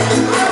Yeah.